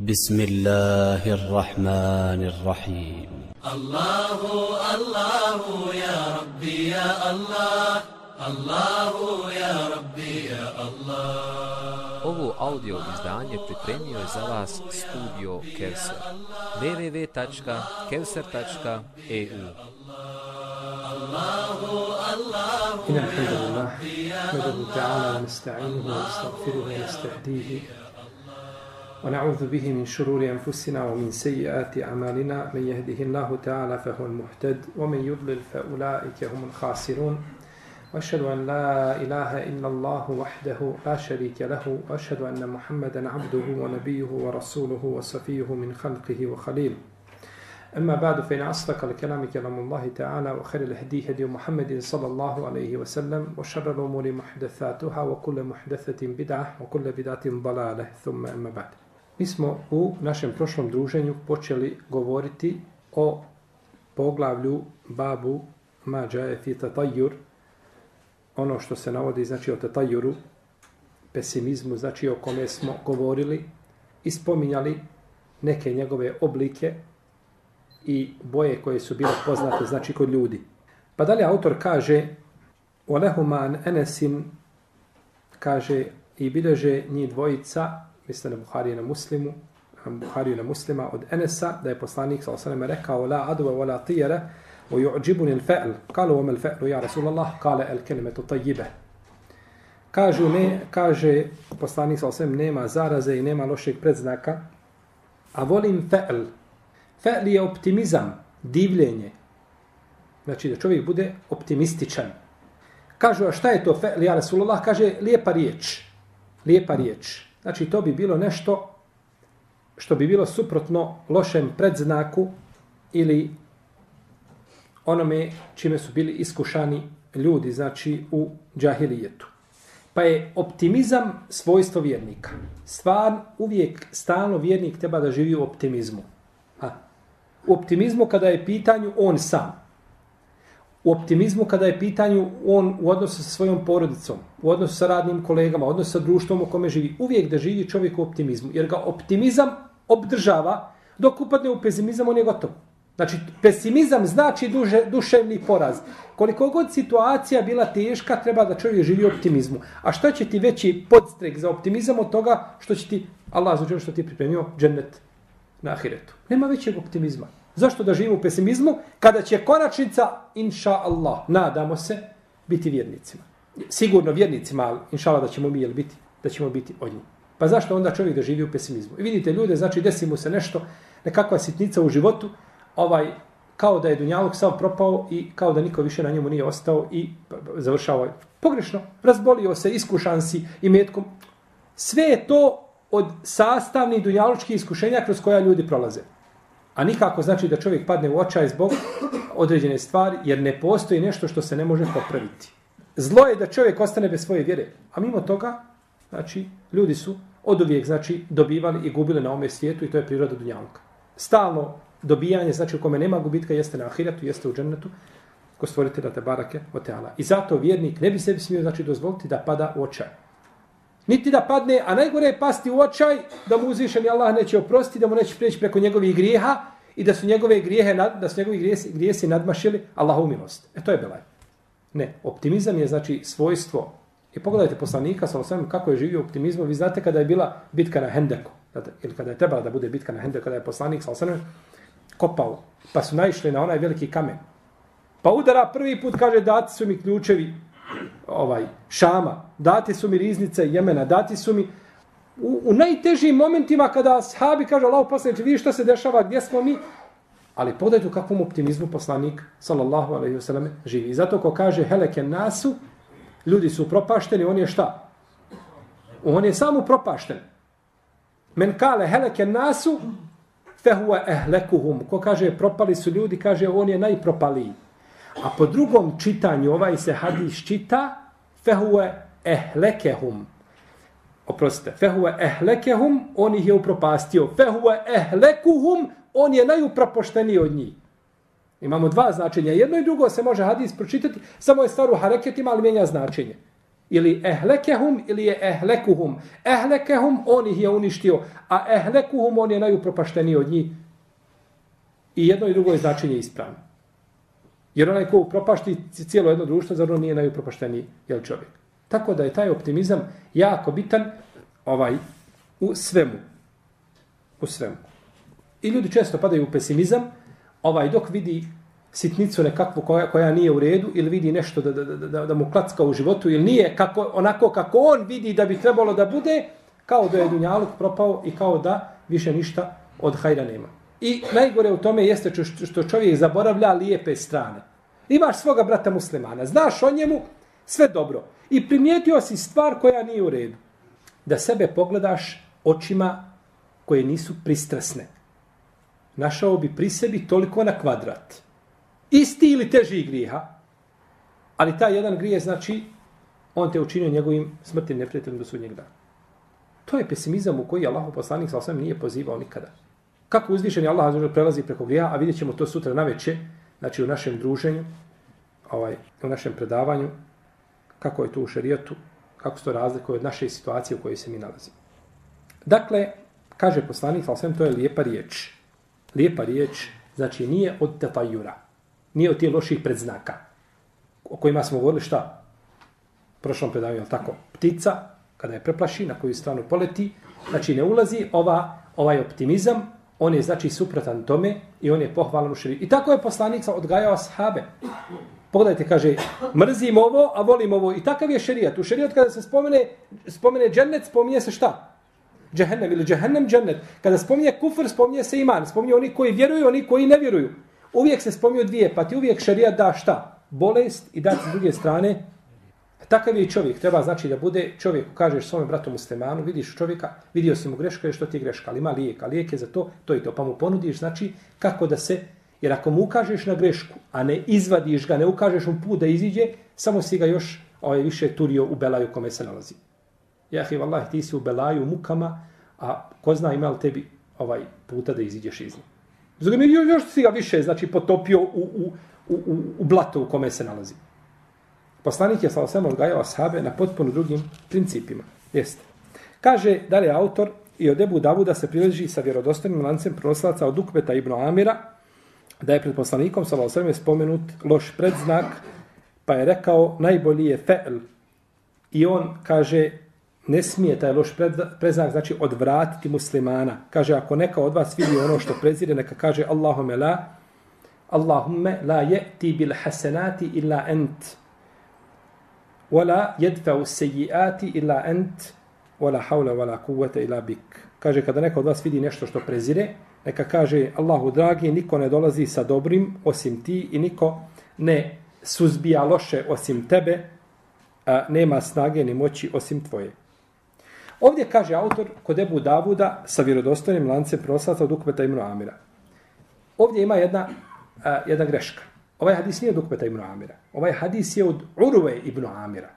بسم الله الرحمن الرحيم. الله الله يا ربي يا الله. الله يا ربي يا الله. Ovo audio izdanje pripremio je za vas studio Kevser. www.kevser.eu إن الحمد لله نحمده تعالى ونستعينه ونستغفره ونستهديه. ونعوذ به من شرور أنفسنا ومن سيئات أعمالنا. من يهده الله تعالى فهو المهتد ومن يضلل فأولئك هم الخاسرون. وأشهد أن لا إله إلا الله وحده لا شريك له وأشهد أن محمدا عبده ونبيه ورسوله وصفيه من خلقه وخليله أما بعد فإن أصدق الكلام كلام الله تعالى وخير الهدي هدي محمد صلى الله عليه وسلم وشر الأمور محدثاتها وكل محدثة بدعة وكل بدعة ضلالة. ثم أما بعد. Mi smo u našem prošlom druženju počeli govoriti o poglavlju babu mađaje fi tatajur, ono što se navodi znači o tatajuru, pesimizmu, znači o kome smo govorili i spominjali neke njegove oblike i boje koje su bile poznate znači kod ljudi. Pa dalje autor kaže Olehuman Enesin kaže i bileže njih dvojica misle na Buhari na Muslimu, na Buhari na Muslima od Enesa, da je poslanik sa osanem rekao la adva wa la tijere, wa yu'đibuni il-fe'l. Kalu vam il-fe'lu, ja Rasulallah, kale el kelimetu tajjibe. Kažu ne, kaže poslanik sa osanem, nema zaraze i nema lošeg predznaka, a volim fe'l. Fe'l je optimizam, divljenje. Znači da čovjek bude optimističan. Kažu, a šta je to fe'l, ja Rasulallah? Kaže, lijepa riječ. Lijepa riječ. Znači, to bi bilo nešto što bi bilo suprotno lošem predznaku ili onome čime su bili iskušani ljudi, znači u džahilijetu. Pa je optimizam svojstvo vjernika. Stvar, uvijek, stalno vjernik treba da živi u optimizmu. A, u optimizmu kada je pitanju on sam u optimizmu kada je pitanju on u odnosu sa svojom porodicom, u odnosu sa radnim kolegama, u odnosu sa društvom u kome živi. Uvijek da živi čovjek u optimizmu, jer ga optimizam obdržava dok upadne u pesimizam, on je gotov. Znači, pesimizam znači duže, duševni poraz. Koliko god situacija bila teška, treba da čovjek živi u optimizmu. A šta će ti veći podstrek za optimizam od toga što će ti, Allah zađer što ti pripremio, džennet na ahiretu. Nema većeg optimizma. Zašto da živimo u pesimizmu? Kada će konačnica, inša Allah, nadamo se, biti vjernicima. Sigurno vjernicima, ali inša Allah da ćemo mi biti, da ćemo biti od njih. Pa zašto onda čovjek da živi u pesimizmu? I vidite ljude, znači desi mu se nešto, nekakva sitnica u životu, ovaj, kao da je Dunjalog sav propao i kao da niko više na njemu nije ostao i završao ovaj. je. Pogrešno, razbolio se, iskušan si i metkom. Sve je to od sastavnih dunjaločkih iskušenja kroz koja ljudi prolaze. A nikako znači da čovjek padne u očaj zbog određene stvari, jer ne postoji nešto što se ne može popraviti. Zlo je da čovjek ostane bez svoje vjere. A mimo toga, znači, ljudi su od uvijek, znači, dobivali i gubili na ome svijetu i to je priroda Dunjanka. Stalno dobijanje, znači, u kome nema gubitka, jeste na ahiretu, jeste u džennetu, ko stvorite da te barake o teala. I zato vjernik ne bi sebi smio, znači, dozvoliti da pada u očaj. Niti da padne, a najgore je pasti u očaj da mu uzvišeni Allah neće oprostiti, da mu neće prijeći preko njegovih grijeha i da su njegove grijehe, da su njegovi grijesi, grijesi nadmašili Allahu milost. E to je belaj. Ne, optimizam je znači svojstvo. I pogledajte poslanika sa osvijem kako je živio optimizmom. Vi znate kada je bila bitka na Hendeku, ili kada je trebala da bude bitka na Hendeku, kada je poslanik sa osvijem kopao, pa su naišli na onaj veliki kamen. Pa udara prvi put, kaže, dati su mi ključevi ovaj Šama, dati su mi riznice Jemena, dati su mi u, u najtežim momentima kada sahabi kaže Allah poslaniče, vidi šta se dešava, gdje smo mi, ali pogledajte u kakvom optimizmu poslanik, sallallahu alaihi wasallam, živi. I zato ko kaže heleke nasu, ljudi su propašteni, on je šta? On je samo propašten. Men kale heleke nasu, fehuwa ehlekuhum. Ko kaže propali su ljudi, kaže on je najpropaliji. A po drugom čitanju ovaj se hadis čita fehuwe ehlekehum. Oprostite, fehuwe ehlekehum, on ih je upropastio. Fehuwe ehlekuhum, on je najupropošteniji od njih. Imamo dva značenja. Jedno i drugo se može hadis pročitati, samo je staru hareketima, ali mijenja značenje. Ili ehlekehum ili je ehlekuhum. Ehlekehum on ih je uništio, a ehlekuhum on je najupropašteniji od njih. I jedno i drugo je značenje ispravno. Jer onaj ko upropašti cijelo jedno društvo, zar on nije najupropašteniji jel čovjek. Tako da je taj optimizam jako bitan ovaj u svemu. U svemu. I ljudi često padaju u pesimizam, ovaj dok vidi sitnicu nekakvu koja, koja nije u redu ili vidi nešto da, da, da, da, da mu klacka u životu ili nije kako, onako kako on vidi da bi trebalo da bude, kao da je Dunjaluk propao i kao da više ništa od hajra nema. I najgore u tome jeste što čovjek zaboravlja lijepe strane. Imaš svoga brata muslimana, znaš o njemu sve dobro i primijetio si stvar koja nije u redu. Da sebe pogledaš očima koje nisu pristrasne. Našao bi pri sebi toliko na kvadrat. Isti ili teži griha. Ali taj jedan grije znači on te učinio njegovim smrtnim neprijateljom do sudnjeg dana. To je pesimizam u koji Allah poslanik sa osam nije pozivao nikada. Kako uzvišeni Allah azza prelazi preko grija, a vidjet ćemo to sutra na veče, znači u našem druženju, ovaj, u našem predavanju, kako je to u šerijatu, kako se to razlikuje od naše situacije u kojoj se mi nalazimo. Dakle, kaže poslanik, ali osam, to je lijepa riječ. Lijepa riječ, znači nije od tefajura, nije od tih loših predznaka, o kojima smo govorili šta? Prošlom predavanju, tako? Ptica, kada je preplaši, na koju stranu poleti, znači ne ulazi ova, ovaj optimizam, on je znači suprotan tome i on je pohvalan u širiju. I tako je poslanik odgajao ashabe. Pogledajte, kaže, mrzim ovo, a volim ovo. I takav je šerijat. U šerijat kada se spomene, spomene džennet, spominje se šta? Džehennem ili džehennem džennet. Kada spominje kufr, spominje se iman. Spominje oni koji vjeruju, oni koji ne vjeruju. Uvijek se spominju dvije, pa ti uvijek šerijat da šta? Bolest i da s druge strane Takav je čovjek, treba znači da bude čovjek, kažeš svome bratu muslimanu, vidiš čovjeka, vidio si mu greška, je što ti je greška, ali ima lijek, a lijek je za to, to i to, pa mu ponudiš, znači, kako da se, jer ako mu ukažeš na grešku, a ne izvadiš ga, ne ukažeš mu put da iziđe, samo si ga još ovaj, više turio u belaju kome se nalazi. Jahi, vallahi, ti si u belaju, u mukama, a ko zna ima li tebi ovaj puta da iziđeš iz njih. Zato još si ga više, znači, potopio u, u, u, u, u blato u kome se nalazi. Poslanik je sallallahu alejhi odgajao ashabe na potpuno drugim principima. Jeste. Kaže, dalje autor, i od Ebu Davuda se prileži sa vjerodostojnim lancem prenoslaca od Ukbeta ibn Amira, da je pred poslanikom sallallahu alejhi spomenut loš predznak, pa je rekao, najbolji je fe'l. I on kaže, ne smije taj loš predznak, znači odvratiti muslimana. Kaže, ako neka od vas vidi ono što prezire, neka kaže, Allahume la, Allahumme la ya'ti bil hasenati illa ent. ولا يدفع السيئات الا انت ولا حول ولا قوه الا بك kaže kada neko od vas vidi nešto što prezire neka kaže Allahu dragi niko ne dolazi sa dobrim osim ti i niko ne suzbija loše osim tebe a nema snage ni moći osim tvoje ovdje kaže autor kod Ebu Davuda sa vjerodostojnim lancem proslata od Ukbeta ibn Amira ovdje ima jedna, a, jedna greška Ovaj hadis nije od Ukveta ibn Amira. Ovaj hadis je od Urve ibn Amira.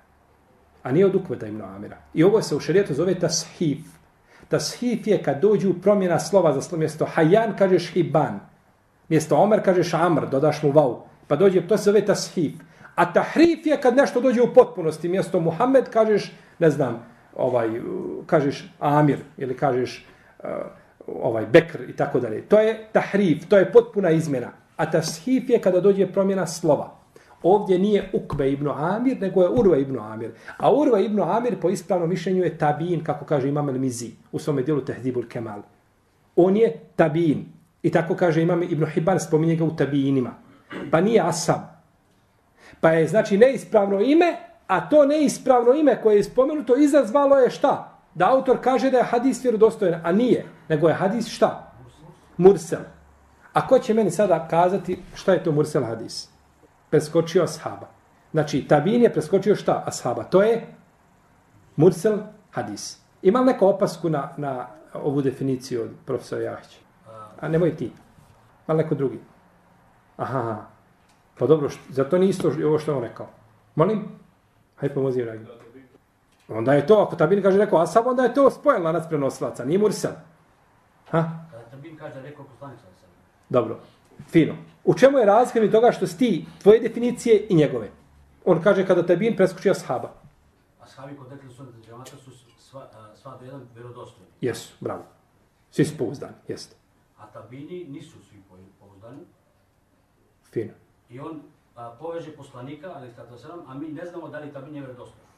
A nije od Ukveta ibn Amira. I ovo se u šarijetu zove tashif. Tashif je kad dođu promjena slova za slovo. Mjesto hajan kažeš hiban. Mjesto omer kažeš amr, dodaš mu vau. Pa dođe, to se zove tashif. A tahrif je kad nešto dođe u potpunosti. Mjesto Muhammed kažeš, ne znam, ovaj, kažeš Amir ili kažeš uh, ovaj Bekr i tako dalje. To je tahrif, to je potpuna izmjena. A tashif je kada dođe promjena slova. Ovdje nije Ukbe ibn Amir, nego je Urva ibn Amir. A Urva ibn Amir po ispravnom mišljenju je tabin, kako kaže Imam el-Mizi u svome dijelu Tehdibul Kemal. On je tabin. I tako kaže Imam ibn Hibban, spominje ga u tabinima. Pa nije Asab. Pa je znači neispravno ime, a to neispravno ime koje je spomenuto izazvalo je šta? Da autor kaže da je hadis vjerodostojen, a nije. Nego je hadis šta? Mursel. A ko će meni sada kazati šta je to Mursel hadis? Preskočio ashaba. Znači, Tabin je preskočio šta ashaba? To je Mursel hadis. Ima neko opasku na, na ovu definiciju od profesora Jahića? A nemoj ti. Ima neko drugi? Aha. Pa dobro, što, zato nije isto ovo što on rekao. Molim? Hajde pomozi vragi. Onda je to, ako Tabin kaže rekao ashab, onda je to spojen lanac prenosilaca, nije Mursel. Ha? Tabin kaže rekao poslanica. Dobro, fino. U čemu je razlika mi toga što sti tvoje definicije i njegove? On kaže kada tabin preskoči ashaba. ashabi kod dekli sunnata džemata su sva, sva jedan vjerodostojni. Jesu, bravo. Svi su pouzdani, jeste. A tabini nisu svi po- pouzdani. Fino. I on a, poveže poslanika, ali sada sram, a mi ne znamo da li tabin je vjerodostojan.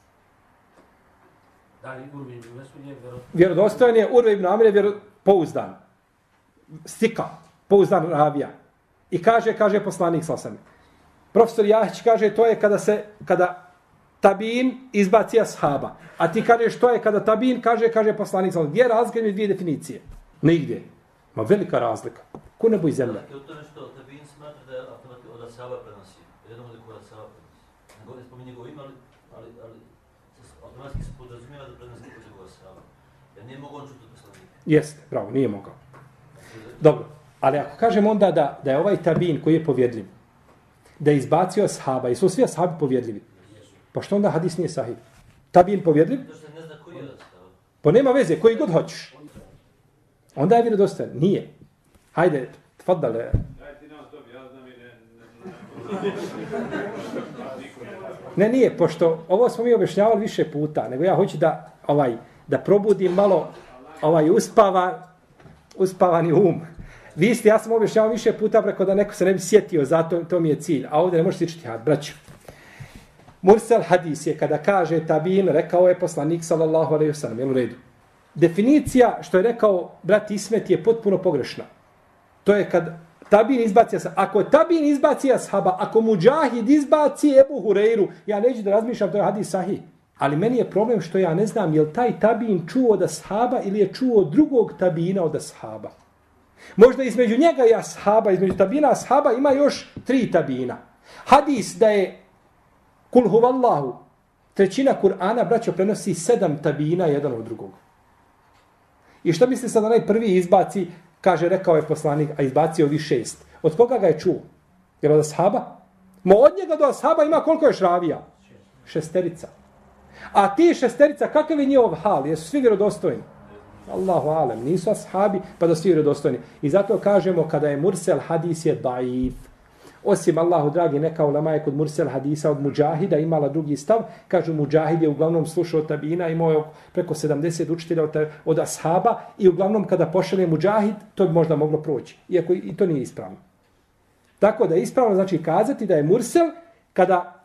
Da li Urvin ibn Mesud je vjerodostojan. Vjerodostojan je Urve ibn Amir je vjero, pouzdan. Stika, pouzdan ravija. I kaže, kaže poslanik sa osam. Profesor Jahić kaže, to je kada se, kada tabin izbaci ashaba. A ti kažeš, to je kada tabin kaže, kaže poslanik sa osam. Gdje je razlika između dvije definicije? Nigdje. Ma velika razlika. Ko nebo i zemlja. Dakle, u tome što Tabin smatra da je automatski od Asaba prenosi. Jednom od koja Asaba prenosi. Nego ne spominje njegovo ime, ali, ali, ali automatski se podrazumijeva da prenosi kod njegova Asaba. Jer nije mogo on čuti od poslanika. Jeste, bravo, nije mogao. Dobro, ali ako kažem onda da, da je ovaj tabin koji je povjedljiv, da je izbacio ashaba i su svi ashabi povjedljivi, pa što onda hadis nije sahih? Tabin povjedljiv? Pa nema veze, koji god hoćeš. Onda je vjerodostojan. Nije. Hajde, tfadale. Ne, nije, pošto ovo smo mi objašnjavali više puta, nego ja hoću da ovaj da probudim malo ovaj uspava, uspavani um. Vi ste, ja sam objašnjavao više puta preko da neko se ne bi sjetio, zato to mi je cilj. A ovdje ne možete ičiti had, braću. Mursal hadis je kada kaže tabin, rekao je poslanik sallallahu alejhi ve sellem, jel u redu. Definicija što je rekao brat Ismet je potpuno pogrešna. To je kad tabin izbaci ashaba. Ako tabin izbaci ashaba, ako muđahid izbaci Ebu Hureyru, ja neću da razmišljam, to je hadis sahih. Ali meni je problem što ja ne znam je li taj tabin čuo od ashaba ili je čuo od drugog tabina od ashaba. Možda između njega i ashaba, između tabina ashaba ima još tri tabina. Hadis da je kul huvallahu, trećina Kur'ana, braćo, prenosi sedam tabina jedan od drugog. I što misli sad onaj prvi izbaci, kaže, rekao je poslanik, a izbacio vi šest. Od koga ga je čuo? Jer od ashaba? Mo od njega do ashaba ima koliko je šravija? Šesterica. A ti šesterica, kakav je njihov hal? Jesu svi vjerodostojni? Allahu alem, nisu ashabi, pa da svi vjerodostojni. I zato kažemo, kada je mursel hadis je daif. Osim Allahu dragi, neka ulema je kod mursel hadisa od muđahida imala drugi stav. Kažu, muđahid je uglavnom slušao tabina, imao je preko 70 učitelja od, od ashaba i uglavnom kada pošalje muđahid, to bi možda moglo proći. Iako i to nije ispravno. Tako da je ispravno znači kazati da je mursel kada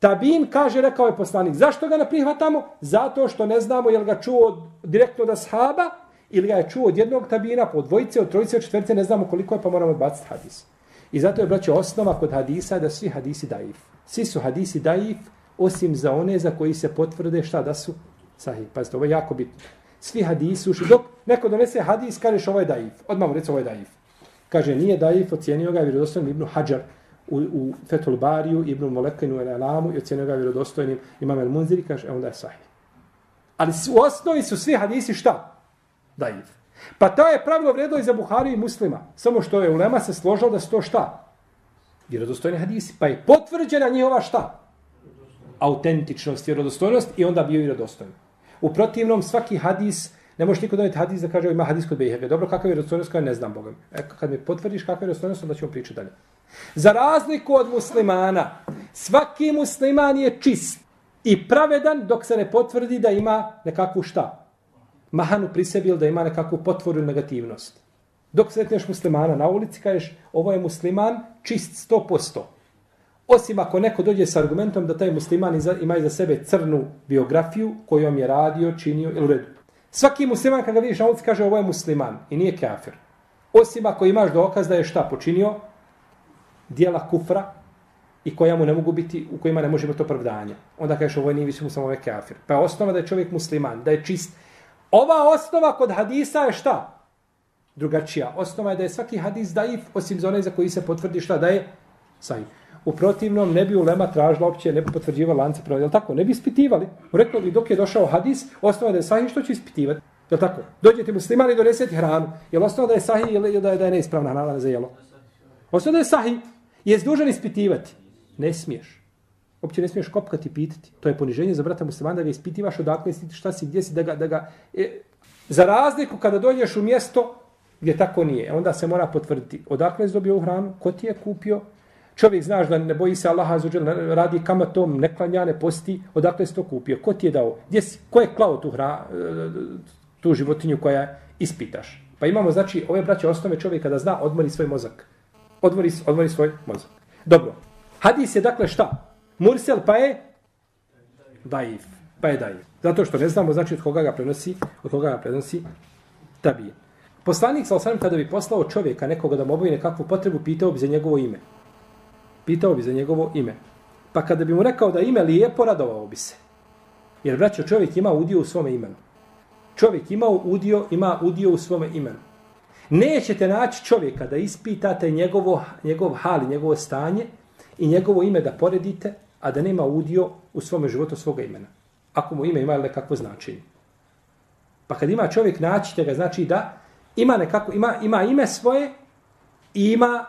Tabin kaže, rekao je poslanik, zašto ga ne prihvatamo? Zato što ne znamo je li ga čuo direktno od ashaba ili ga je čuo od jednog tabina, po dvojice, od trojice, od četvrce, ne znamo koliko je, pa moramo odbaciti hadis. I zato je, braćo, osnova kod hadisa da svi hadisi daif. Svi su hadisi daif, osim za one za koji se potvrde šta da su sahih. Pazite, ovo je jako bitno. Svi hadisi uši, Dok neko donese hadis, kažeš ovo je daif. Odmah mu reći ovo je daif. Kaže, nije daif, ocijenio ga je vjerodostojnim Ibnu Hadžar u, u Fetul Bariju, Ibn Molekinu el Alamu i ocjenio ga vjerodostojnim Imam El Munziri, kaže, e, onda je sahih. Ali u osnovi su svi hadisi šta? Daif. Pa to je pravilo vredilo i za Buhari i muslima. Samo što je ulema se složila da su to šta? Vjerodostojni hadisi. Pa je potvrđena njihova šta? Autentičnost, vjerodostojnost i onda bio vjerodostojni. U protivnom svaki hadis, ne možeš niko donijeti hadis da kaže ima hadis kod Bejhebe. Dobro, kakav je vjerodostojnost, kaže ne znam Boga. E, kad mi potvrdiš kakav je vjerodostojnost, onda ćemo pričati dalje. Za razliku od muslimana, svaki musliman je čist i pravedan dok se ne potvrdi da ima nekakvu šta? Mahanu pri sebi ili da ima nekakvu potvoru ili negativnost. Dok sretneš muslimana na ulici, kažeš ovo je musliman čist 100%. Osim ako neko dođe sa argumentom da taj musliman ima iza sebe crnu biografiju kojom je radio, činio ili u redu. Svaki musliman kada ga vidiš na ulici kaže ovo je musliman i nije kafir. Osim ako imaš dokaz da je šta počinio, dijela kufra i koja mu ne mogu biti, u kojima ne može biti opravdanje. Onda kažeš ovo nije više musliman, ovo je kafir. Pa je osnova da je čovjek musliman, da je čist. Ova osnova kod hadisa je šta? Drugačija. Osnova je da je svaki hadis daif, osim za onaj za koji se potvrdi šta da je sahih. U protivnom ne bi ulema tražila opće, ne bi potvrđivala lance pravo. Jel tako? Ne bi ispitivali. Rekao bi dok je došao hadis, osnova da je sahih, što će ispitivati? Jel tako? Dođete muslimani i donesete hranu. Jel osnova da je sahih ili da je, da je neispravna hrana za jelo? Osnova da je sahih. Jes dužan ispitivati? Ne smiješ. Opće ne smiješ kopkati i pitati. To je poniženje za brata muslimana da ga ispitivaš odakle si, šta si, gdje si, da ga... Da ga e, za razliku kada dođeš u mjesto gdje tako nije, e onda se mora potvrditi odakle si dobio ovu hranu, ko ti je kupio, Čovjek znaš da ne boji se Allaha azuđel, radi kamatom, ne klanja, ne posti, odakle si to kupio? Ko ti je dao? Gdje si, ko je klao tu, hra, e, tu životinju koja ispitaš? Pa imamo, znači, ove braće osnove čovjeka da zna odmori svoj mozak. Odmori, odmori svoj mozak. Dobro. Hadis je dakle šta? Mursel pa je daif. Pa je daif. Zato što ne znamo znači od koga ga prenosi, od koga ga prenosi tabije. Poslanik sa osanem, kada bi poslao čovjeka nekoga da mu obavi nekakvu potrebu, pitao bi za njegovo ime. Pitao bi za njegovo ime. Pa kada bi mu rekao da ime lijepo, radovao bi se. Jer braćo, čovjek ima udio u svome imenu. Čovjek ima udio, ima udio u svome imenu. Nećete naći čovjeka da ispitate njegovo, njegov hal, njegovo stanje i njegovo ime da poredite, a da nema udio u svome životu svoga imena. Ako mu ime ima nekakvo značenje. Pa kad ima čovjek, naći ga, znači da ima nekako, ima, ima ime svoje i ima,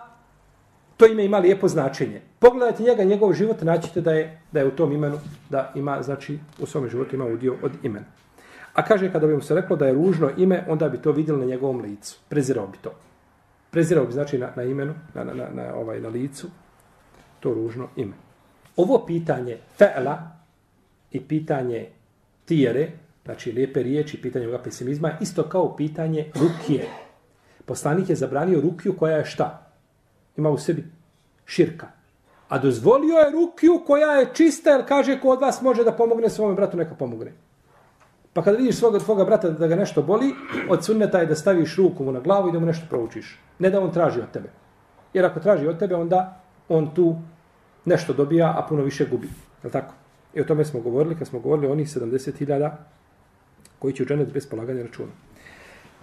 to ime ima lijepo značenje. Pogledajte njega, njegov život, naćete da je, da je u tom imenu, da ima, znači, u svom životu ima udio od imena. A kaže, kada bi mu se reklo da je ružno ime, onda bi to vidjeli na njegovom licu. Prezirao bi to. Prezirao bi, znači, na, na imenu, na, na, na, na, ovaj, na licu, to ružno ime. Ovo pitanje fe'la i pitanje tijere, znači lijepe riječi, pitanje ovoga pesimizma, isto kao pitanje rukije. Poslanik je zabranio rukiju koja je šta? Ima u sebi širka. A dozvolio je rukiju koja je čista, jer kaže ko od vas može da pomogne svome bratu, neka pomogne. Pa kada vidiš svoga tvoga brata da ga nešto boli, od sunneta je da staviš ruku mu na glavu i da mu nešto proučiš. Ne da on traži od tebe. Jer ako traži od tebe, onda on tu nešto dobija, a puno više gubi. Je tako? I o tome smo govorili, kad smo govorili o onih 70.000 koji će učeniti bez polaganja računa.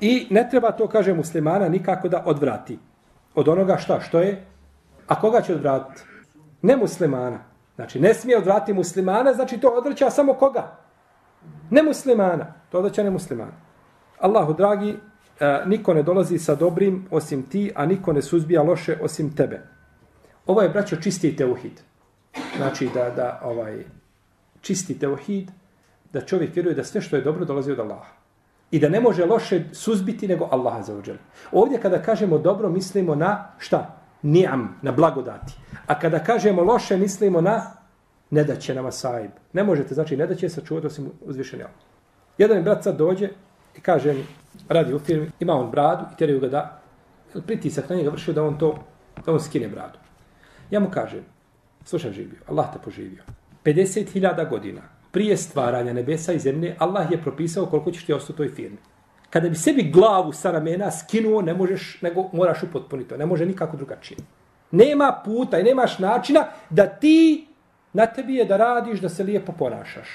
I ne treba to, kaže muslimana, nikako da odvrati. Od onoga šta? Što je? A koga će odvratiti? Ne muslimana. Znači, ne smije odvratiti muslimana, znači to odvraća samo koga? Ne muslimana. To odvraća ne muslimana. Allahu dragi, e, niko ne dolazi sa dobrim osim ti, a niko ne suzbija loše osim tebe. Ovo je, braćo, čisti teuhid. Znači, da, da ovaj, čisti teuhid, da čovjek vjeruje da sve što je dobro dolazi od Allaha. I da ne može loše suzbiti nego Allaha za uđel. Ovdje kada kažemo dobro, mislimo na šta? Ni'am, na blagodati. A kada kažemo loše, mislimo na ne da će nama sajib. Ne možete, znači ne da će sačuvati osim uzvišenja. Jedan brat sad dođe i kaže mi, radi u firmi, ima on bradu i teraju ga da, pritisak na njega vršio da on to, da on skine bradu. Ja mu kažem, slušaj živio, Allah te poživio. 50.000 godina prije stvaranja nebesa i zemlje, Allah je propisao koliko ćeš ti ostati u toj firmi. Kada bi sebi glavu sa ramena skinuo, ne možeš, nego moraš upotpuniti to. Ne može nikako drugačije. Nema puta i nemaš načina da ti, na tebi je da radiš, da se lijepo ponašaš.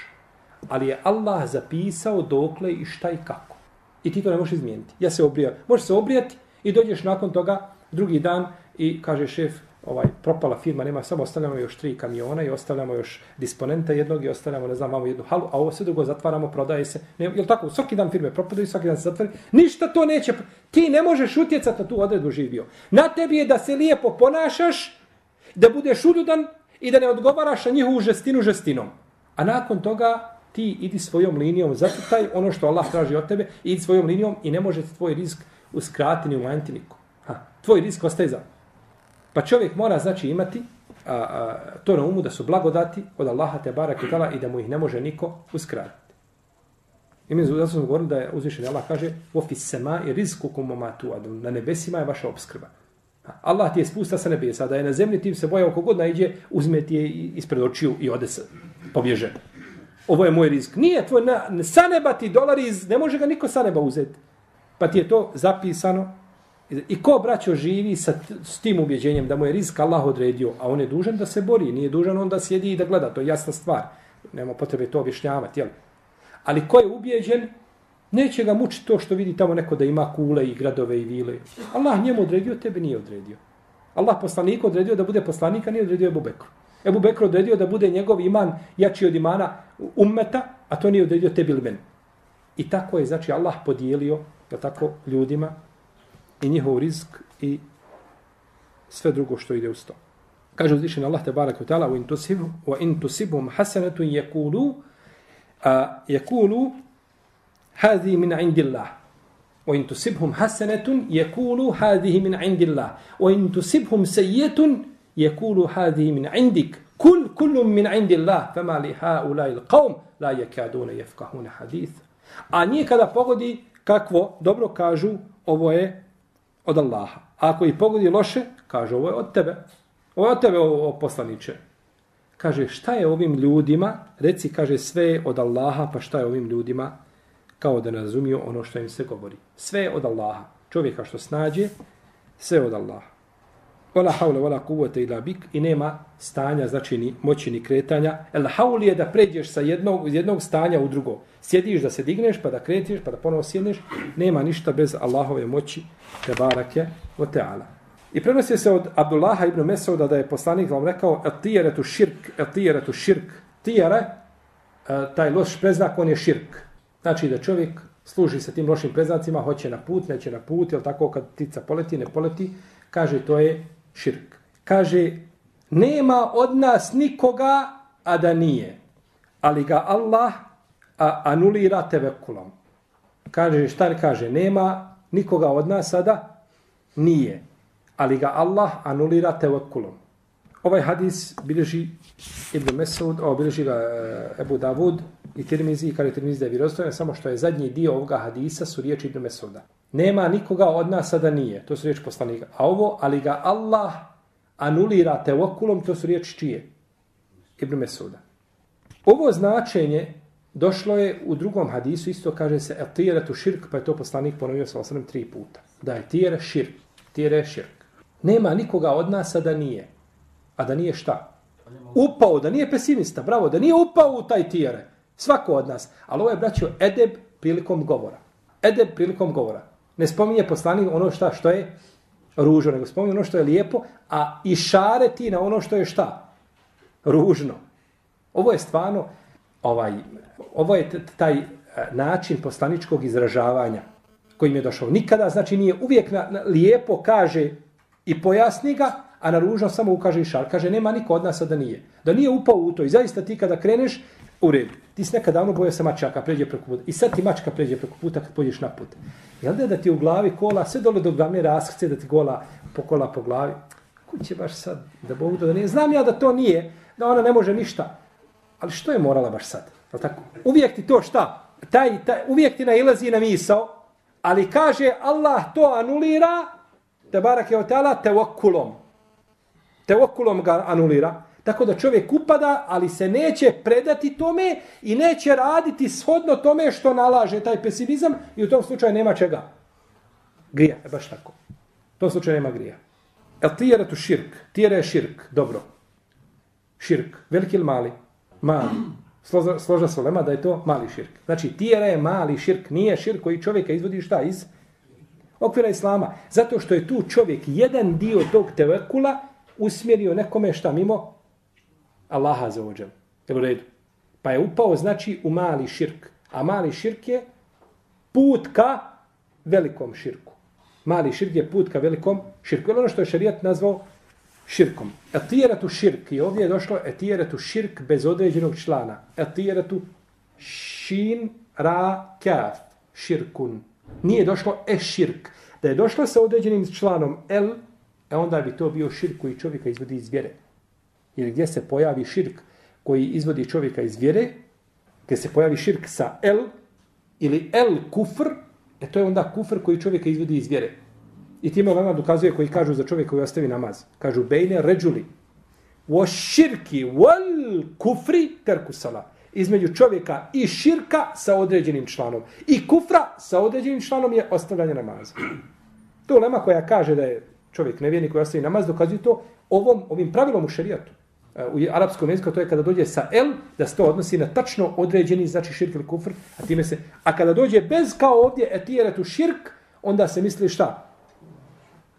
Ali je Allah zapisao dokle i šta i kako. I ti to ne možeš izmijeniti. Ja se obrijam. Možeš se obrijati i dođeš nakon toga drugi dan i kaže šef, ovaj propala firma, nema samo ostavljamo još tri kamiona i ostavljamo još disponenta jednog i ostavljamo, ne znam, vamo jednu halu, a ovo sve drugo zatvaramo, prodaje se. Ne, jel tako? Svaki dan firme propadaju, svaki dan se zatvori. Ništa to neće. Ti ne možeš utjecati na tu odredbu živio. Na tebi je da se lijepo ponašaš, da budeš ududan i da ne odgovaraš na njihovu žestinu žestinom. A nakon toga ti idi svojom linijom, zacrtaj ono što Allah traži od tebe, idi svojom linijom i ne može tvoj rizik uskratiti ni umanjiti niko. Ha, tvoj rizik ostaje za Pa čovjek mora znači imati a, a, to na umu da su blagodati od Allaha te barak i tala i da mu ih ne može niko uskratiti. I mi zato smo govorili da je uzvišen Allah kaže ofi sema i rizku kumomatu adun. Na nebesima je vaša obskrba. Allah ti je spusta sa nebesa, da je na zemlji tim se boja oko god najđe, uzme ti je ispred očiju i ode se, pobježe. Ovo je moj rizik. Nije tvoj, na, sa neba ti iz ne može ga niko sa neba uzeti. Pa ti je to zapisano I ko braćo živi sa s tim ubjeđenjem da mu je rizik Allah odredio, a on je dužan da se bori, nije dužan on da sjedi i da gleda, to je jasna stvar. Nema potrebe to objašnjavati, jel? Ali ko je ubjeđen, neće ga mučiti to što vidi tamo neko da ima kule i gradove i vile. Allah njemu odredio, tebe nije odredio. Allah poslanik odredio da bude poslanika, nije odredio Ebu Bekru. Ebu Bekru odredio da bude njegov iman jači od imana ummeta, a to nije odredio tebi ili meni. I tako je, znači, Allah podijelio, je tako, ljudima, i njihov rizk i sve drugo što ide uz to. Kaže uzvišen Allah te barak u ta'ala in tusibu wa in tusibhum hasanatun yaqulu a yaqulu hadhi min indillah wa in tusibhum hasanatun yaqulu hadhihi min indillah wa in tusibhum sayyi'atun يقول هذه من عندك كل كل من عند الله فما لهؤلاء القوم لا يكادون يفقهون حديث A nije kada pogodi kakvo dobro kažu ovo je od Allaha. A ako ih pogodi loše, kaže ovo je od tebe. Ovo je od tebe, o, o poslaniče. Kaže, šta je ovim ljudima? Reci, kaže, sve je od Allaha, pa šta je ovim ljudima? Kao da ne razumiju ono što im se govori. Sve je od Allaha. Čovjeka što snađe, sve je od Allaha. Wala haula wala kuvvete ila bik i nema stanja, znači ni moći ni kretanja. El haul je da pređeš sa jednog, iz jednog stanja u drugo. Sjediš da se digneš, pa da kretiš, pa da ponovo sjedneš. Nema ništa bez Allahove moći, te barake, o teala. I prenosi se od Abdullaha ibn Mesauda da je poslanik vam rekao etijeretu širk, etijeretu širk. Tijere, eh, taj loš preznak, on je širk. Znači da čovjek služi sa tim lošim preznacima, hoće na put, neće na put, jel tako kad tica poleti, ne poleti, kaže to je širk. Kaže, nema od nas nikoga, a da nije. Ali ga Allah a, anulira tevekulom. Kaže, šta kaže? Nema nikoga od nas, a da nije. Ali ga Allah anulira tevekulom. Ovaj hadis bilježi Ibn Mesud, ovo bilježi ga e, Ebu Davud i Tirmizi, kada je Tirmizi da je vjerostojen, samo što je zadnji dio ovoga hadisa su riječi Ibn Mesuda. Nema nikoga od nas sada nije, to su riječi poslanika. A ovo, ali ga Allah anulira tevokulom, to su riječi čije? Ibn Mesuda. Ovo značenje došlo je u drugom hadisu, isto kaže se etijeretu širk, pa je to poslanik ponovio sa osrem tri puta. Da je tijera širk, tijere širk. Nema nikoga od nas sada nije. A da nije šta? Upao, da nije pesimista, bravo, da nije upao u taj tijere. Svako od nas. Ali ovo je, braćo, edeb prilikom govora. Edeb prilikom govora. Ne spominje poslanik ono šta što je ružno, nego spominje ono što je lijepo, a i šareti na ono što je šta? Ružno. Ovo je stvarno, ovaj, ovo je taj e, način poslaničkog izražavanja kojim je došao. Nikada, znači, nije uvijek na, na, lijepo kaže i pojasni ga, a na ružno samo ukaže i šar. Kaže, nema niko od nas da nije. Da nije upao u to. I zaista ti kada kreneš, u redu. Ti si nekad davno bojao se mačaka, pređe preko puta. I sad ti mačka pređe preko puta kad pođeš na put. Jel da, da ti u glavi kola, sve dole do glavne raskce, da ti gola po kola po glavi? Kud će baš sad, da Bog da nije? Znam ja da to nije, da ona ne može ništa. Ali što je morala baš sad? Je tako? Uvijek ti to šta? Taj, taj, uvijek ti nailazi na misao, ali kaže Allah to anulira, te barak je otala, te okulom. Te okulom ga anulira. Tako da čovjek upada, ali se neće predati tome i neće raditi shodno tome što nalaže taj pesimizam i u tom slučaju nema čega. Grija, je baš tako. U tom slučaju nema grija. El tijera tu širk. Tijera je širk. Dobro. Širk. Veliki ili mali? Mali. Složa, složa se lema da je to mali širk. Znači, tijera je mali širk. Nije širk koji čovjeka izvodi šta iz okvira islama. Zato što je tu čovjek jedan dio tog tevekula usmjerio nekome šta mimo Allaha za ođel. Jel u redu? Pa je upao, znači, u mali širk. A mali širk je put ka velikom širku. Mali širk je put ka velikom širku. Jel ono što je šarijat nazvao širkom. Etijeratu širk. I ovdje je došlo etijeratu širk bez određenog člana. Etijeratu šin ra kaf. Širkun. Nije došlo e širk. Da je došlo sa određenim članom el, e onda bi to bio širk koji čovjeka izvodi iz vjere ili gdje se pojavi širk koji izvodi čovjeka iz vjere, gdje se pojavi širk sa el ili el kufr, e to je onda kufr koji čovjeka izvodi iz vjere. I time vama dokazuje koji kažu za čovjeka koji ostavi namaz. Kažu bejne ređuli. O širki wal kufri terku sala. Između čovjeka i širka sa određenim članom. I kufra sa određenim članom je ostavljanje namaza. To lema koja kaže da je čovjek nevjernik koji ostavi namaz, dokazuje to ovom, ovim pravilom u šerijatu eh, u arapskom jeziku, to je kada dođe sa el, da se to odnosi na tačno određeni, znači širk ili kufr, a time se, a kada dođe bez kao ovdje etijeretu širk, onda se misli šta?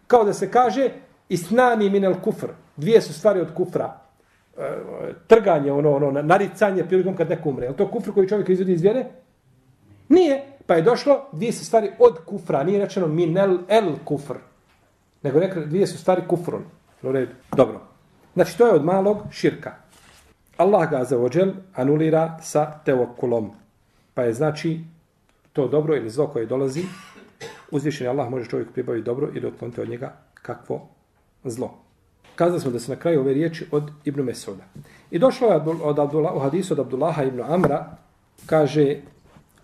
Kao da se kaže isnani minel kufr, dvije su stvari od kufra, eh, trganje, ono, ono, naricanje prilikom kad neko umre. Je to kufr koji čovjek izvodi iz vjere? Nije. Pa je došlo dvije su stvari od kufra, nije rečeno minel el kufr, nego rekli dvije su stvari kufrun. Dobro. Znači, to je od malog širka. Allah ga za ođel anulira sa teokulom. Pa je znači to dobro ili zlo koje dolazi, uzvišeni Allah može čovjek pribaviti dobro ili otkloniti od njega kakvo zlo. Kazali smo da se na kraju ove riječi od Ibnu Mesuda. I došlo je od Abdullah, u hadisu od Abdullaha ibn Amra, kaže,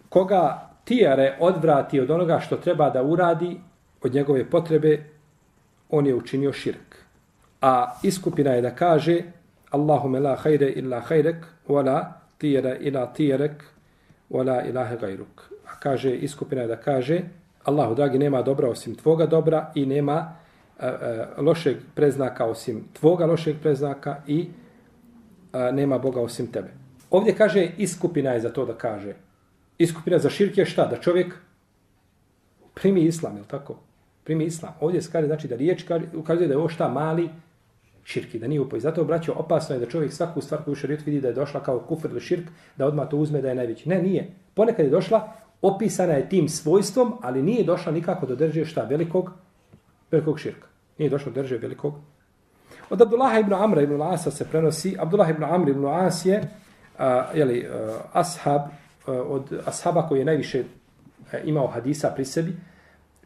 koga tijare odvrati od onoga što treba da uradi od njegove potrebe, on je učinio širk. A iskupina je da kaže, Allahume la hajre illa hajrek, wala tijera ila tijerek, wala ilahe gajruk. A kaže, iskupina je da kaže, Allahu dragi, nema dobra osim tvoga dobra i nema uh, uh, lošeg preznaka osim tvoga lošeg preznaka i uh, nema Boga osim tebe. Ovdje kaže, iskupina je za to da kaže. Iskupina za širk je šta? Da čovjek primi islam, je tako? Primi islam. Ovdje se kaže, znači da riječ ukazuje da je ovo šta mali širki, da nije upoj. Zato, braćo, opasno je da čovjek svaku stvar koju šarijet vidi da je došla kao kufr ili širk, da odmah to uzme da je najveći. Ne, nije. Ponekad je došla, opisana je tim svojstvom, ali nije došla nikako do drže šta velikog, velikog širka. Nije došla do drže velikog. Od Abdullaha ibn Amra ibn Asa se prenosi, Abdullah ibn Amr ibn As je, a, jeli, a, ashab, a, od ashaba koji je najviše a, imao hadisa pri sebi,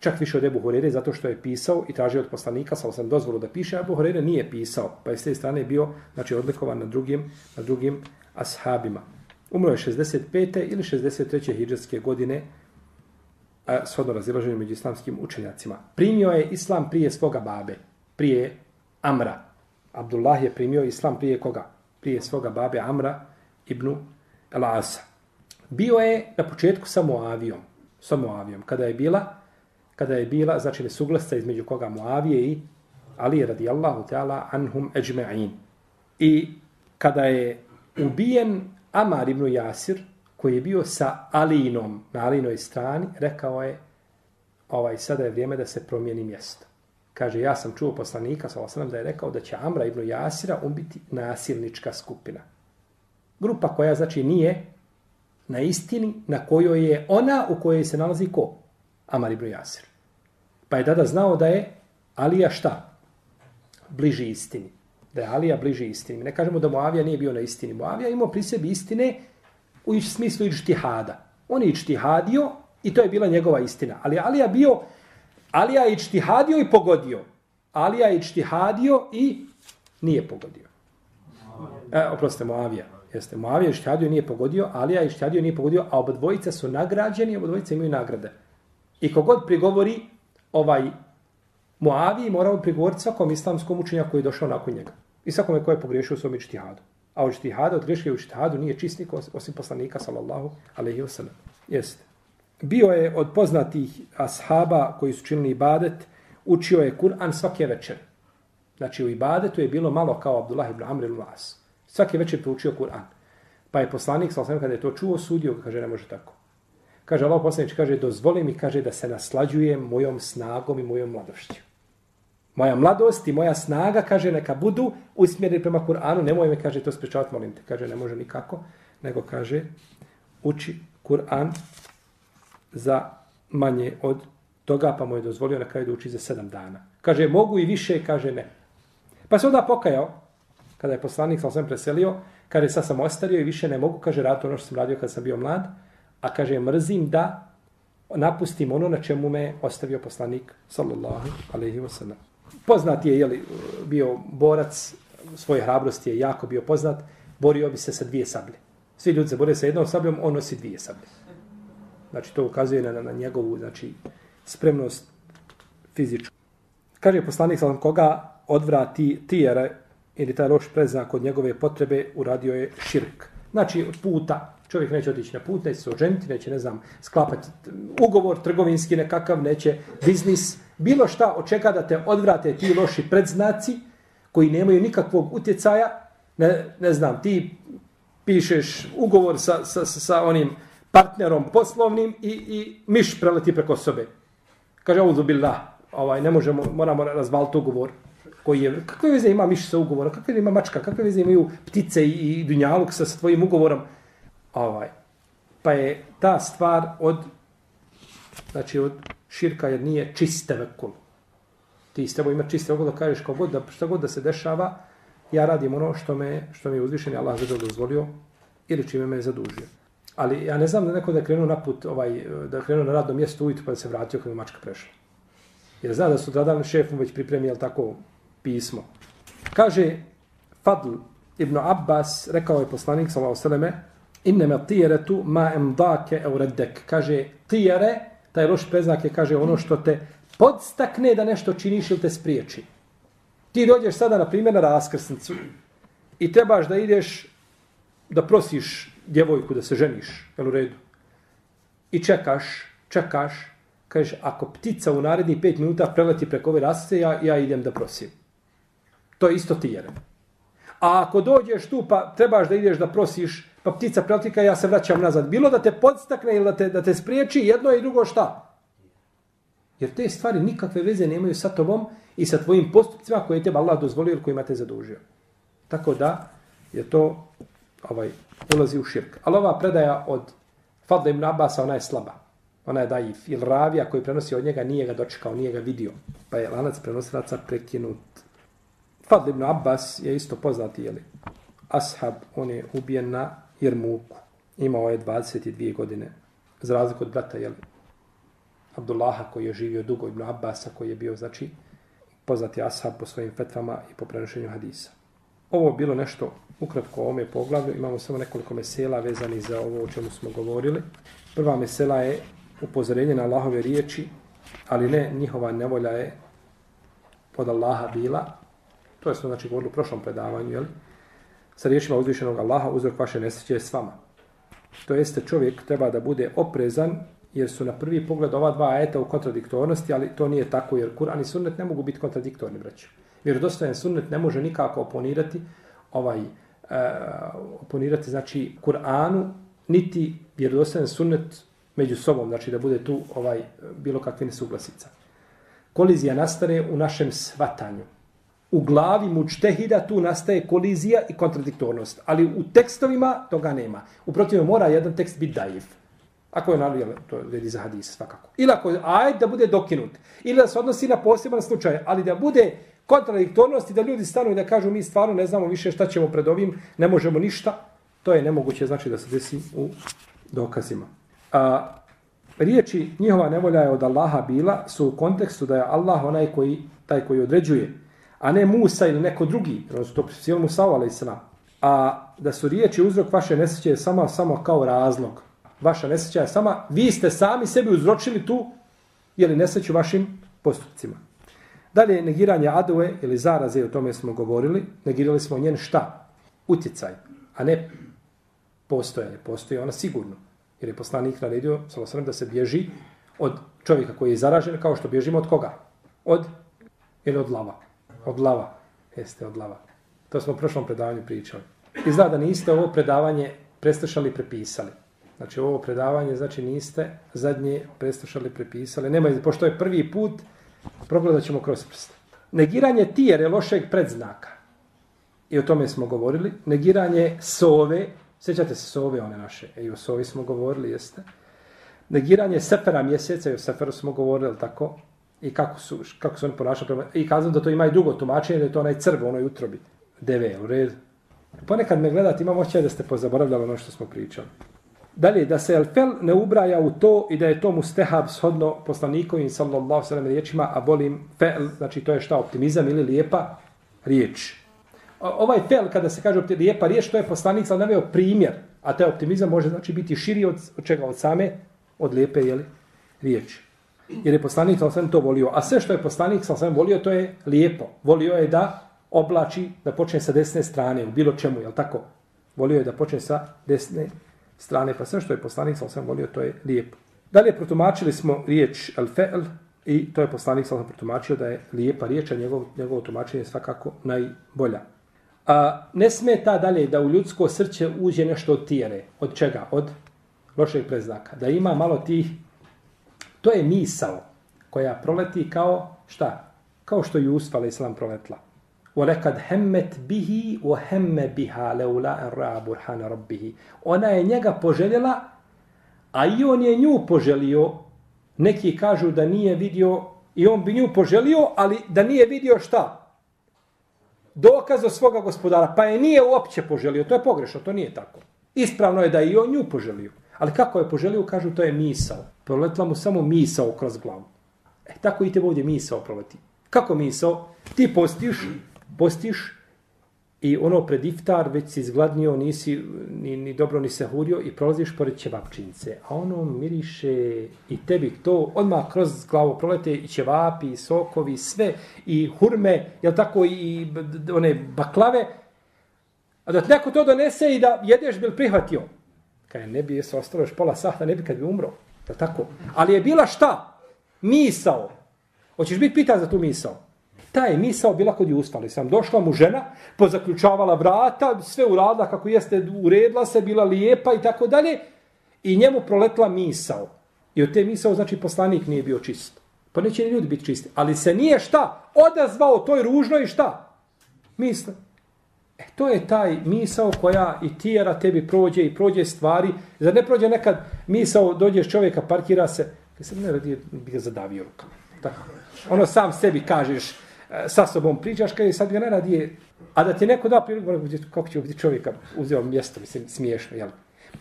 čak više od Ebu Hurere, zato što je pisao i tražio od poslanika, sa sam dozvolu da piše, a Ebu Hurere nije pisao, pa je s te strane bio znači, odlikovan na drugim, na drugim ashabima. Umro je 65. ili 63. hijđarske godine, a shodno razilaženje među islamskim učenjacima. Primio je islam prije svoga babe, prije Amra. Abdullah je primio islam prije koga? Prije svoga babe Amra ibn Al-Asa. Bio je na početku samo avijom. Samo avijom. Kada je bila kada je bila, znači nesuglasca između koga Muavije i Ali radijallahu ta'ala anhum ajma'in. I kada je ubijen Amar ibn Jasir, koji je bio sa Alinom na Alinoj strani, rekao je, ovaj, sada je vrijeme da se promijeni mjesto. Kaže, ja sam čuo poslanika, sa osanem, da je rekao da će Amra ibn Jasira ubiti nasilnička skupina. Grupa koja, znači, nije na istini na kojoj je ona u kojoj se nalazi ko? Amar ibn Jasir. Pa je tada znao da je Alija šta? Bliži istini. Da je Alija bliži istini. Ne kažemo da Moavija nije bio na istini. Moavija imao pri sebi istine u smislu ičtihada. On je ičtihadio i to je bila njegova istina. Ali Alija bio, Alija je ičtihadio i pogodio. Alija je ičtihadio i nije pogodio. E, oprostite, Moavija. Jeste, Moavija je ičtihadio i nije pogodio, Alija je ičtihadio i nije pogodio, a obodvojica su nagrađeni, obodvojica imaju nagrade. I kogod prigovori ovaj Muavi morao prigovoriti svakom islamskom učenjaku koji je došao nakon njega. I svakome ko je pogriješio u svom ičtihadu. A od ičtihada, od greške u ičtihadu nije čistnik osim poslanika, sallallahu alaihi wa sallam. Jeste. Bio je od poznatih ashaba koji su činili ibadet, učio je Kur'an svake večer. Znači u ibadetu je bilo malo kao Abdullah ibn Amr ibn As. Svake večer učio Kur'an. Pa je poslanik, sallallahu alaihi kada je to čuo, sudio, kaže, ne može tako. Kaže Allah poslanič, kaže, dozvoli mi, kaže, da se naslađujem mojom snagom i mojom mladošću. Moja mladost i moja snaga, kaže, neka budu usmjereni prema Kur'anu, nemoj me, kaže, to sprečavati, molim te. Kaže, ne može nikako, nego kaže, uči Kur'an za manje od toga, pa mu je dozvolio na kraju da uči za sedam dana. Kaže, mogu i više, kaže, ne. Pa se onda pokajao, kada je poslanik, sam sam preselio, kaže, sad sam ostario i više ne mogu, kaže, raditi ono što sam radio kad sam bio mlad, a kaže mrzim da napustim ono na čemu me ostavio poslanik sallallahu alejhi ve sellem. Poznat je je li bio borac svoje hrabrosti je jako bio poznat, borio bi se sa dvije sablje. Svi ljudi se bore sa jednom sabljom, on nosi dvije sablje. Znači to ukazuje na, na njegovu znači spremnost fizičku. Kaže poslanik sallallahu koga odvrati tijera ili taj loš preznak od njegove potrebe uradio je širk. Znači od puta Čovjek neće otići na put, neće se oženiti, neće, ne znam, sklapati mm, ugovor trgovinski nekakav, neće biznis, bilo šta očeka da te odvrate ti loši predznaci koji nemaju nikakvog utjecaja, ne, ne znam, ti pišeš ugovor sa, sa, sa, onim partnerom poslovnim i, i miš preleti preko sobe. Kaže, ovo zubila, ovaj, ne možemo, moramo razvaliti ugovor koji je, kakve veze ima miš sa ugovorom, kakve ima mačka, kakve veze imaju ptice i, i dunjaluk sa, sa tvojim ugovorom, ovaj. Pa je ta stvar od znači od širka jer nije čiste vekul. Ti s tebom ima čiste vekul da kažeš kao god da, šta god da se dešava, ja radim ono što me, što mi je uzvišen Allah za dozvolio ili čime me je zadužio. Ali ja ne znam da neko da krenu na put, ovaj, da krenu na radno mjesto ujutru pa da se vratio kad je mačka prešla. Jer zna da su tada mu već pripremili tako pismo. Kaže Fadl ibn Abbas, rekao je poslanik sallallahu alejhi ve selleme, innama tijaratu ma emdake eureddek. Kaže, tijare, taj loš preznak je, kaže, ono što te podstakne da nešto činiš ili te spriječi. Ti dođeš sada, na primjer, na raskrsnicu i trebaš da ideš da prosiš djevojku da se ženiš, jel u redu? I čekaš, čekaš, kažeš, ako ptica u narednih pet minuta preleti preko ove rastice, ja, ja idem da prosim. To je isto tijere. A ako dođeš tu pa trebaš da ideš da prosiš, pa ptica preletika, ja se vraćam nazad. Bilo da te podstakne ili da te, da te spriječi, jedno i drugo šta? Jer te stvari nikakve veze nemaju sa tobom i sa tvojim postupcima koje te Allah dozvolio ili kojima te zadužio. Tako da je to ovaj ulazi u širk. Ali ova predaja od Fadla ibn Abasa, ona je slaba. Ona je daif. Ili ravija koji prenosi od njega nije ga dočekao, nije ga vidio. Pa je lanac prenosilaca prekinut. Fadl ibn Abbas je isto poznati, jeli? Ashab, on je ubijen na Jermuku. Imao je 22 godine. Za razliku od brata, jeli? Abdullaha koji je živio dugo, ibn Abbasa koji je bio, znači, poznati ashab po svojim fetvama i po prenošenju hadisa. Ovo je bilo nešto ukratko o ovome poglavlju. Imamo samo nekoliko mesela vezani za ovo o čemu smo govorili. Prva mesela je upozorenje na Allahove riječi, ali ne njihova nevolja je od Allaha bila. To je smo znači govorili u prošlom predavanju, jel? Sa riječima uzvišenog Allaha uzrok vaše nesreće je s vama. To jeste čovjek treba da bude oprezan jer su na prvi pogled ova dva ajeta u kontradiktornosti, ali to nije tako jer Kur'an i sunnet ne mogu biti kontradiktorni, braću. Vjerodostojan sunnet ne može nikako oponirati ovaj uh, oponirati znači Kur'anu niti vjerodostojan sunnet među sobom, znači da bude tu ovaj bilo kakve nesuglasica. Kolizija nastane u našem svatanju. U glavi mučtehida tu nastaje kolizija i kontradiktornost, ali u tekstovima toga nema. U protivu mora jedan tekst biti dajiv. Ako je naravno, to vedi za hadis svakako. Ili ako je ajd da bude dokinut. Ili da se odnosi na poseban slučaj, ali da bude kontradiktornost i da ljudi stanu i da kažu mi stvarno ne znamo više šta ćemo pred ovim, ne možemo ništa, to je nemoguće znači da se desi u dokazima. A, riječi njihova nevolja je od Allaha bila su u kontekstu da je Allah onaj koji, taj koji određuje, a ne Musa ili neko drugi, jer su to prisijeli Musa, ali a da su riječi uzrok vaše nesreće sama samo kao razlog. Vaša nesreća je sama, vi ste sami sebi uzročili tu, jeli nesreću vašim postupcima. Dalje, negiranje adove ili zaraze, o tome smo govorili, negirali smo njen šta? Utjecaj, a ne postojanje. Postoje ona sigurno. Jer je poslanik naredio, salo da se bježi od čovjeka koji je zaražen, kao što bježimo od koga? Od, ili od lava? Od lava. Jeste, od lava. To smo u prošlom predavanju pričali. Izgleda da niste ovo predavanje prestašali prepisali. Znači ovo predavanje, znači niste zadnje prestašali prepisali. Nema, pošto je prvi put, progledat ćemo kroz prst. Negiranje tijere lošeg predznaka. I o tome smo govorili. Negiranje sove. Sjećate se sove one naše. E, I o sovi smo govorili, jeste. Negiranje sefera mjeseca. I o seferu smo govorili, tako. I kako su, kako su oni ponašali. Prema... I kazam da to ima i drugo tumačenje, da je to onaj crv, onoj utrobi. Deve, u redu. Ponekad me gledati, imam oćaj da ste pozaboravljali ono što smo pričali. Dalje, da se Elfel ne ubraja u to i da je to mustehab shodno poslanikovim sallallahu sallam riječima, a volim fel, znači to je šta, optimizam ili lijepa riječ. Ovaj fel, kada se kaže lijepa riječ, to je poslanik sallam naveo primjer, a taj optimizam može znači biti širi od, od čega, od same, od lijepe jeli, riječi. Jer je poslanik sallam to volio. A sve što je poslanik sallam volio, to je lijepo. Volio je da oblači, da počne sa desne strane, u bilo čemu, je tako? Volio je da počne sa desne strane, pa sve što je poslanik sam volio, to je lijepo. Dalje protumačili smo riječ al-fe'l i to je poslanik sam protumačio da je lijepa riječ, a njegov, njegovo tumačenje je svakako najbolja. A, ne smeta dalje da u ljudsko srce uđe nešto od tijere. Od čega? Od lošeg preznaka. Da ima malo tih, to je misao koja proleti kao šta? Kao što Jusuf, ali islam, proletla. وَلَكَدْ هَمَّتْ بِهِ وَهَمَّ بِهَا لَوْلَا أَنْ رَعَ بُرْحَانَ رَبِّهِ Ona je njega poželjela, a i on je nju poželio. Neki kažu da nije vidio, i on bi nju poželio, ali da nije vidio šta? Dokaz o svoga gospodara. Pa je nije uopće poželio. To je pogrešno, to nije tako. Ispravno je da i on nju poželio. Ali kako je poželio, kažu, to je misao. Proletla mu samo misao kroz glavu. E, tako i tebe ovdje misao proleti. Kako misao? Ti postiš, postiš i ono pred iftar već si izgladnio, nisi ni, ni dobro ni sehurio i prolaziš pored ćevapčinice. A ono miriše i tebi to odmah kroz glavu prolete i ćevapi, i sokovi, sve, i hurme, jel tako, i one baklave. A da ti neko to donese i da jedeš bil prihvatio. Kaj ne bi se ostalo još pola sata, ne bi kad bi umro. Je tako? Ali je bila šta? Misao. Hoćeš biti pitan za tu misao? ta je misao bila kod Jusufa, ali sam došla mu žena, pozaključavala vrata, sve uradila kako jeste, uredila se, bila lijepa i tako dalje, i njemu proletla misao. I od te misao, znači, poslanik nije bio čist. Pa neće ni ljudi biti čisti. Ali se nije šta? Odazvao toj ružnoj šta? Misle. E, to je taj misao koja i tijera tebi prođe i prođe stvari. Zar ne prođe nekad misao, dođeš čovjeka, parkira se, kad se ne radi, bi ga zadavio rukama. Tako. Ono sam sebi kažeš, e, sa sobom pričaš, kada sad ga ne radi, a da ti neko da priliku, kako će biti čovjeka uzeo mjesto, mislim, smiješno, jel?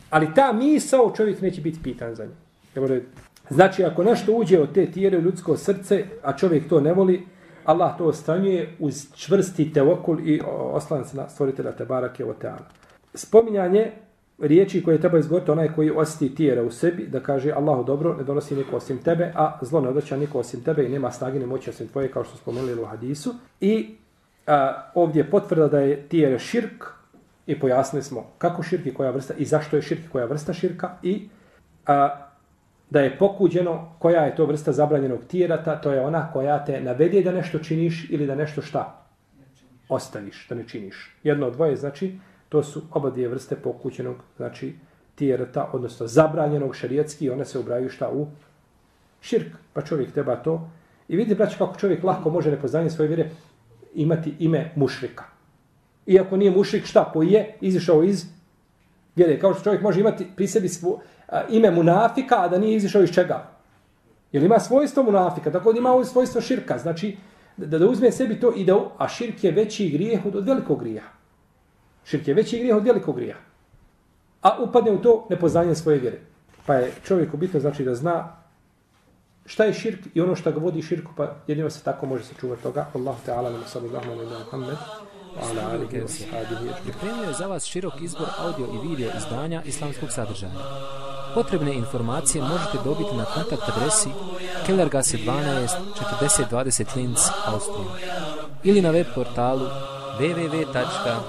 Ali ta misao čovjek neće biti pitan za nju. Znači, ako nešto uđe od te tijere u ljudsko srce, a čovjek to ne voli, Allah to ostanjuje uz čvrsti tevokul i oslan se na stvoritelja Tebarake Oteana. Spominjanje riječi koje treba izgovoriti onaj koji osjeti tijera u sebi, da kaže Allahu dobro, ne donosi niko osim tebe, a zlo ne odreća niko osim tebe i nema snage ni moći osim tvoje, kao što spomenuli u hadisu. I a, ovdje je potvrda da je tijera širk i pojasnili smo kako širk i koja vrsta i zašto je širk i koja vrsta širka i a, da je pokuđeno koja je to vrsta zabranjenog tijerata, to je ona koja te navede da nešto činiš ili da nešto šta ostaviš, da ne činiš. Jedno od dvoje znači To su oba dvije vrste pokućenog, znači tijerata, odnosno zabranjenog šarijetski, one se ubraju šta u širk, pa čovjek treba to. I vidi, braći, kako čovjek lahko može nepoznanje svoje vjere imati ime mušrika. Iako nije mušrik, šta, koji je izišao iz vjere. Kao što čovjek može imati pri sebi svo, ime munafika, a da nije izišao iz čega? Jer ima svojstvo munafika, tako da ima ovo svojstvo širka. Znači, da, da uzme sebi to i da, a širk je veći grijeh od velikog grijeha. Širk je veći grijeh od velikog grijeha. A upadne u to nepoznanje svoje vjere. Pa je čovjeku bitno znači da zna šta je širk i ono što ga vodi širku, pa jedino se tako može sačuvati toga. Allah Teala nama sallallahu alaihi wa sallam. Pripremio je za vas širok izbor audio i video izdanja islamskog sadržaja. Potrebne informacije možete dobiti na kontakt adresi Kellergasse 12 4020 Linz, Austrija. Ili na web portalu www.kevser.eu